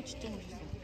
이거